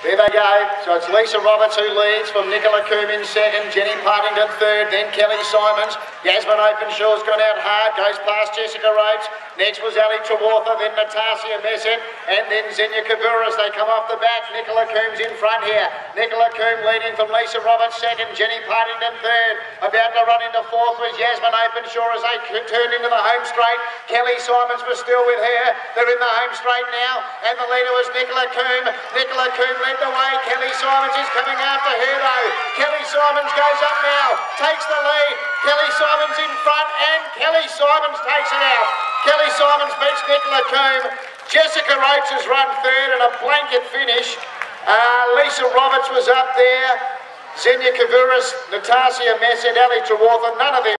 Here they go. So it's Lisa Roberts who leads from Nicola Coombe in second, Jenny Partington third, then Kelly Simons. Yasmin Openshaw's gone out hard, goes past Jessica Rhodes. Next was Ali Trawartha, then Natasia Messett, and then Xenia Kavuras. They come off the back. Nicola Coombe's in front here. Nicola Coombe leading from Lisa Roberts second, Jenny Partington third. About to run into fourth was Yasmin Openshaw as they turned into the home straight. Kelly Simons was still with her. Home straight now, and the leader was Nicola Coombe. Nicola Coombe led the way. Kelly Simons is coming after her though. Kelly Simons goes up now, takes the lead. Kelly Simons in front and Kelly Simons takes it out. Kelly Simons beats Nicola Coombe. Jessica Rhodes has run third and a blanket finish. Uh, Lisa Roberts was up there. Xenia Kavuras, Natasia Messett, Ali Trawartha, none of them.